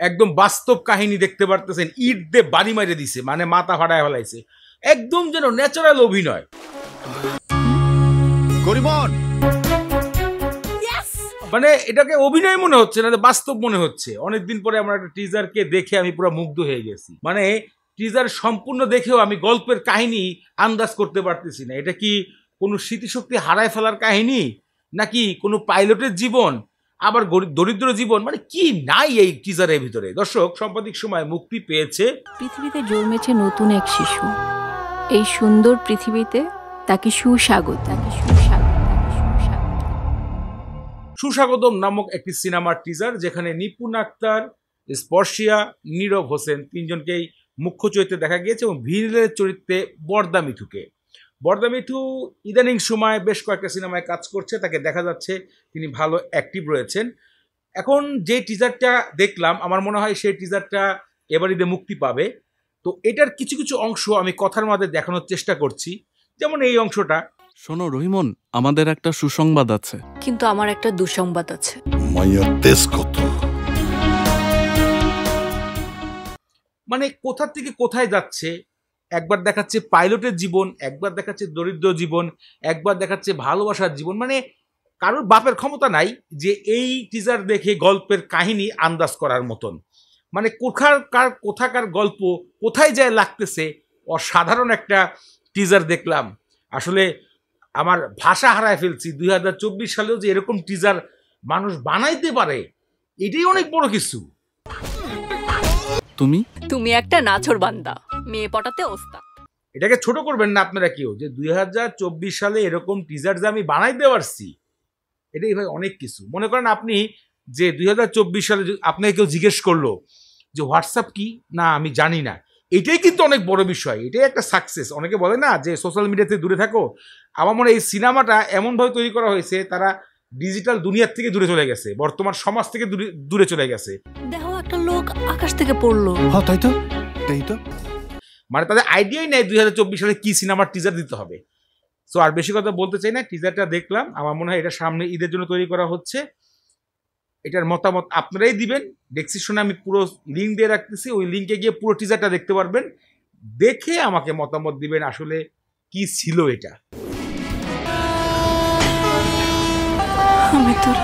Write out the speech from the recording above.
একদম বাস্তব কাহিনী দেখতে পারতেছেন ইট দিয়ে বাড়ি মারে দিছে মানে মাথা ফাটায় ফেলাইছে। একদম যেন ন্যাচারাল অভিনয়। গরিবন! মানে এটাকে অভিনয় মনে হচ্ছে না বাস্তব মনে হচ্ছে। অনেকদিন পরে আমার একটা টিজারকে দেখে আমি পুরো মুগ্ধ হয়ে গেছি। মানে টিজার সম্পূর্ণ দেখেও আমি গল্পের কাহিনী আন্দাজ করতে পারতেছি না। এটা কি কোনো স্মৃতিশক্তি হারায় ফেলার কাহিনী? নাকি কোনো পাইলটের জীবন? আবার দরিদ্র জীবন মানে কি নাই এই টিজারের ভিতরে? দর্শক সাম্প্রতিক সময় মুক্তি পেয়েছে। পৃথিবীতে জন্মেছে নতুন এক শিশু। এই সুন্দর পৃথিবীতে তাকে সুস্বাগত তাকে সুস্বাগত সুস্বাগতম নামক একটি সিনেমার টিজার যেখানে নিপুণ আক্তার স্পর্শিয়া নীরব হোসেন তিনজনকেই মুখ্য চরিত্রে দেখা গিয়েছে এবং ভিলের চরিত্রে বর্দা মিঠুকে। বর্দা মিঠু ইদানিং সময় বেশ কয়েকটা সিনেমায় কাজ করছে তাকে দেখা যাচ্ছে তিনি ভালো অ্যাক্টিভ রয়েছেন। এখন যে টিজারটা দেখলাম আমার মনে হয় সেই টিজারটা এবার ঈদে মুক্তি পাবে। তো এটার কিছু কিছু অংশ আমি কথার মাঝে দেখানোর চেষ্টা করছি। যেমন এই অংশটা। শোনো রহিমন আমাদের একটা সুসংবাদ আছে। কিন্তু আমার একটা দুঃসংবাদ আছে। মাইয়ার তেজ কত? মানে কোথা থেকে কোথায় যাচ্ছে? একবার দেখাচ্ছে পাইলটের জীবন একবার দেখাচ্ছে দরিদ্র জীবন একবার দেখাচ্ছে ভালোবাসার জীবন। মানে কারোর বাপের ক্ষমতা নাই যে এই টিজার দেখে গল্পের কাহিনী আন্দাজ করার মতন। মানে কোথার কার কোথাকার গল্প কোথায় যায় লাগতেছে অসাধারণ একটা টিজার দেখলাম। আসলে আমার ভাষা হারায় ফেলছি দুই হাজার চব্বিশ সালেও যে এরকম টিজার মানুষ বানাইতে পারে এটাই অনেক বড় কিছু। তুমি? তুমি একটা নাছর বান্দা। মেয়ে পটাতে ওস্তাদ। এটাকে ছোট করবেন না আপনারা কেউ যে দুই হাজার চব্বিশ সালে এরকম টিজার যে আমি বানাইতে পারছি এটাই ভাই অনেক কিছু। মনে করেন আপনি যে দুই হাজার চব্বিশ সালে আপনাকে কেউ জিজ্ঞেস করল যে হোয়াটসঅ্যাপ কি? না আমি জানি না। এটাই কিন্তু অনেক বড় বিষয় এটাই একটা সাকসেস অনেকে বলে না যে সোশ্যাল মিডিয়াতে দূরে থাকো। আমার মনে হয় এই সিনেমাটা এমনভাবে তৈরি করা হয়েছে তারা ডিজিটাল দুনিয়ার থেকে দূরে চলে গেছে বর্তমান সমাজ থেকে দূরে দূরে চলে গেছে। দেখো একটা লোক আকাশ থেকে পড়ল। হ্যাঁ তাই তো তাই তো। মানে তাদের আইডিয়াই নেই দুই হাজার চব্বিশ সালে কি সিনেমার টিজার দিতে হবে। সো আর বেশি কথা বলতে চাই না টিজারটা দেখলাম, আমার মনে হয় এটা সামনে ঈদের জন্য তৈরি করা হচ্ছে। এটার মতামত আপনারাই দিবেন ডেসক্রিপশনে আমি পুরো লিঙ্ক দিয়ে রাখতেছি, ওই লিঙ্কে গিয়ে পুরো টিজারটা দেখতে পারবেন। দেখে আমাকে মতামত দিবেন আসলে কি ছিল এটা। আমি তোর